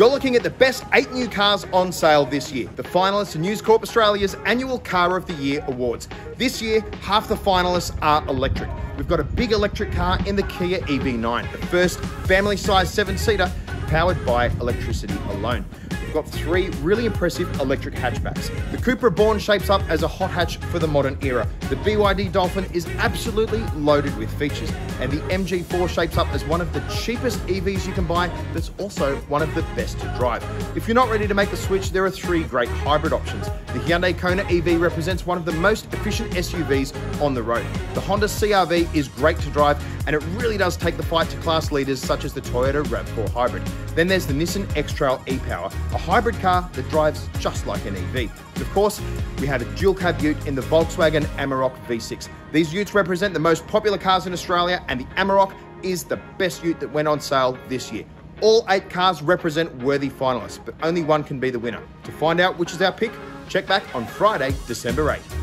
You're looking at the best eight new cars on sale this year, the finalists in News Corp Australia's annual Car of the Year awards. This year, half the finalists are electric. We've got a big electric car in the Kia EV9, the first family sized seven seater powered by electricity alone we've got three really impressive electric hatchbacks. The Cupra Born shapes up as a hot hatch for the modern era. The BYD Dolphin is absolutely loaded with features, and the MG4 shapes up as one of the cheapest EVs you can buy that's also one of the best to drive. If you're not ready to make the switch, there are three great hybrid options. The Hyundai Kona EV represents one of the most efficient SUVs on the road. The Honda CRV is great to drive, and it really does take the fight to class leaders such as the Toyota RAV4 Hybrid. Then there's the Nissan X-Trail e-Power, a hybrid car that drives just like an EV. Of course, we had a dual cab ute in the Volkswagen Amarok V6. These utes represent the most popular cars in Australia, and the Amarok is the best ute that went on sale this year. All eight cars represent worthy finalists, but only one can be the winner. To find out which is our pick, check back on Friday, December 8.